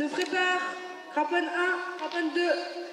Se prépare. Craponne 1, craponne 2.